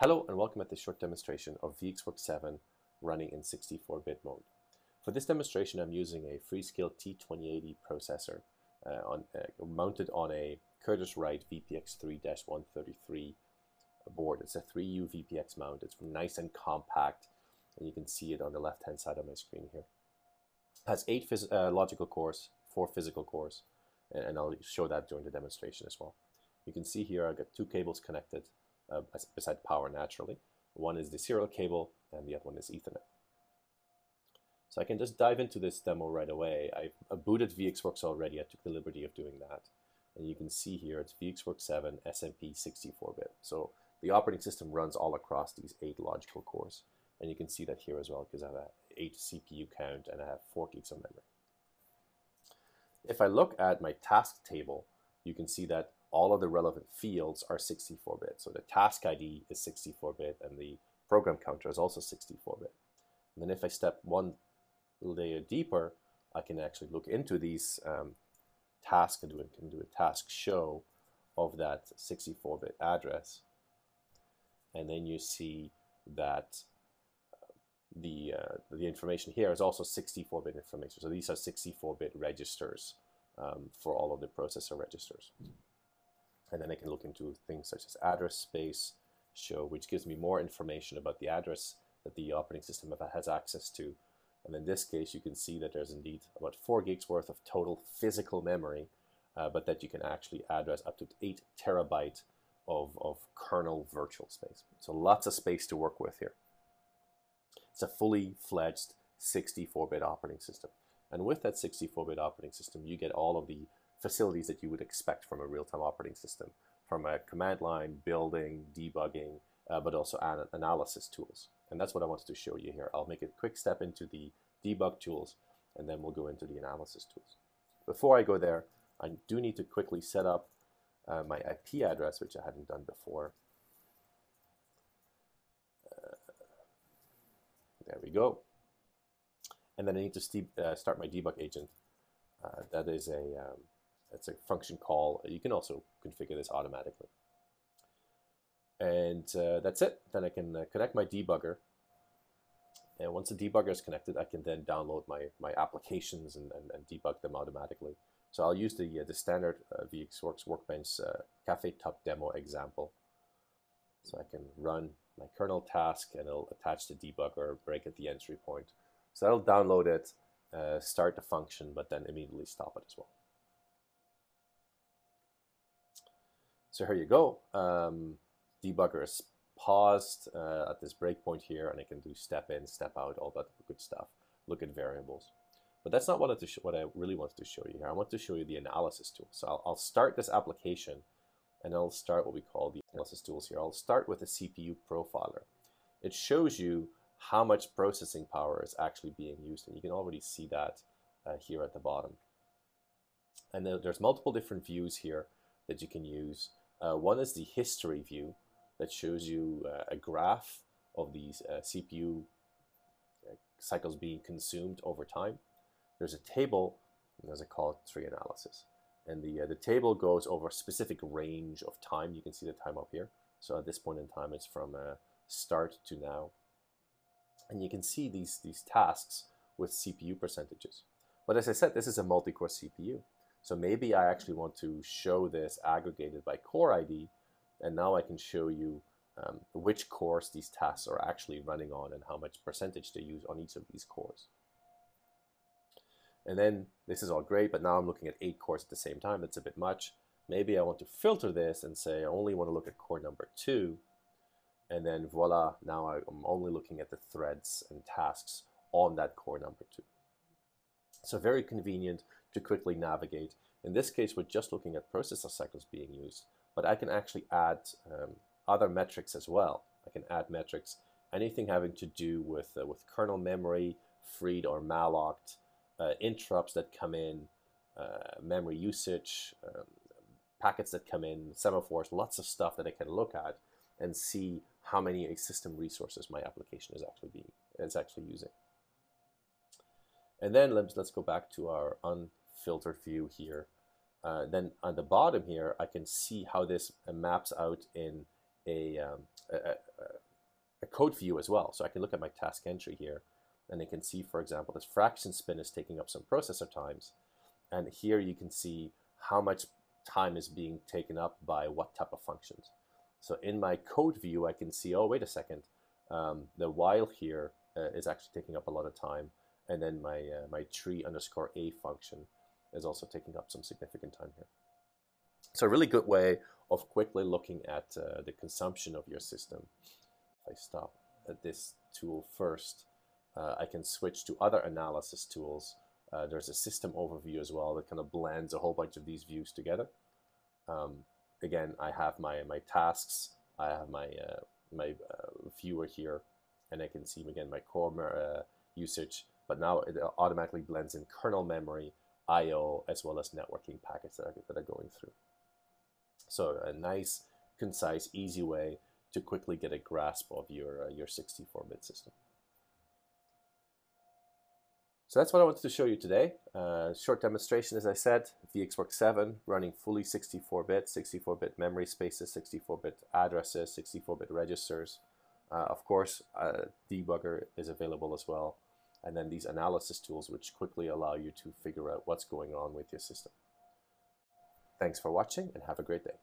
Hello and welcome at this short demonstration of VxWorks 7 running in 64-bit mode. For this demonstration I'm using a Freescale T2080 processor uh, on, uh, mounted on a Curtiss-Wright VPX3-133 board. It's a 3U VPX mount. It's nice and compact and you can see it on the left hand side of my screen here. It has eight uh, logical cores, four physical cores and I'll show that during the demonstration as well. You can see here I've got two cables connected uh, beside power naturally. One is the serial cable and the other one is Ethernet. So I can just dive into this demo right away. I've booted VxWorks already. I took the liberty of doing that. And you can see here it's VxWorks 7 SMP 64-bit. So the operating system runs all across these eight logical cores. And you can see that here as well because I have an 8 CPU count and I have 4 gigs of memory. If I look at my task table, you can see that all of the relevant fields are 64-bit. So the task ID is 64-bit and the program counter is also 64-bit. And then if I step one layer deeper, I can actually look into these um, tasks and do, do a task show of that 64-bit address. And then you see that uh, the, uh, the information here is also 64-bit information. So these are 64-bit registers um, for all of the processor registers. And then I can look into things such as address space show, which gives me more information about the address that the operating system has access to. And in this case, you can see that there's indeed about four gigs worth of total physical memory, uh, but that you can actually address up to eight terabyte of, of kernel virtual space. So lots of space to work with here. It's a fully fledged 64-bit operating system. And with that 64-bit operating system, you get all of the facilities that you would expect from a real-time operating system, from a command line, building, debugging, uh, but also an analysis tools. And that's what I wanted to show you here. I'll make a quick step into the debug tools, and then we'll go into the analysis tools. Before I go there, I do need to quickly set up uh, my IP address, which I hadn't done before. Uh, there we go. And then I need to uh, start my debug agent. Uh, that is a um, that's a function call. You can also configure this automatically. And uh, that's it. Then I can uh, connect my debugger. And once the debugger is connected, I can then download my, my applications and, and, and debug them automatically. So I'll use the, uh, the standard uh, VxWorks Workbench uh, Cafe Top demo example. So I can run my kernel task and it'll attach the debugger break at the entry point. So that'll download it, uh, start the function, but then immediately stop it as well. So here you go. Um, debugger is paused uh, at this breakpoint here, and I can do step in, step out, all that good stuff. Look at variables. But that's not what I, what I really wanted to show you here. I want to show you the analysis tool. So I'll, I'll start this application, and I'll start what we call the analysis tools here. I'll start with a CPU profiler. It shows you how much processing power is actually being used, and you can already see that uh, here at the bottom. And there's multiple different views here that you can use. Uh, one is the history view that shows you uh, a graph of these uh, CPU uh, cycles being consumed over time. There's a table, and there's a call tree analysis. And the, uh, the table goes over a specific range of time. You can see the time up here. So at this point in time, it's from uh, start to now. And you can see these, these tasks with CPU percentages. But as I said, this is a multi-core CPU. So maybe I actually want to show this aggregated by core ID, and now I can show you um, which cores these tasks are actually running on and how much percentage they use on each of these cores. And then this is all great, but now I'm looking at eight cores at the same time. That's a bit much. Maybe I want to filter this and say I only want to look at core number two. And then voila, now I'm only looking at the threads and tasks on that core number two. So very convenient to quickly navigate. In this case, we're just looking at processor cycles being used, but I can actually add um, other metrics as well. I can add metrics, anything having to do with, uh, with kernel memory, freed or mallocked, uh, interrupts that come in, uh, memory usage, um, packets that come in, semaphores, lots of stuff that I can look at and see how many system resources my application is actually being is actually using. And then let's, let's go back to our unfiltered view here. Uh, then on the bottom here, I can see how this maps out in a, um, a, a, code view as well. So I can look at my task entry here and I can see, for example, this fraction spin is taking up some processor times. And here you can see how much time is being taken up by what type of functions. So in my code view, I can see, oh, wait a second, um, the while here uh, is actually taking up a lot of time. And then my, uh, my tree underscore a function is also taking up some significant time here. So a really good way of quickly looking at uh, the consumption of your system. If I stop at this tool first, uh, I can switch to other analysis tools. Uh, there's a system overview as well that kind of blends a whole bunch of these views together. Um, again, I have my, my tasks, I have my, uh, my uh, viewer here, and I can see again my core uh, usage, but now it automatically blends in kernel memory, I.O., as well as networking packets that are, that are going through. So a nice, concise, easy way to quickly get a grasp of your, uh, your 64-bit system. So that's what I wanted to show you today. Uh, short demonstration, as I said, VxWorks 7 running fully 64-bit, 64-bit memory spaces, 64-bit addresses, 64-bit registers. Uh, of course, uh, debugger is available as well. And then these analysis tools, which quickly allow you to figure out what's going on with your system. Thanks for watching and have a great day.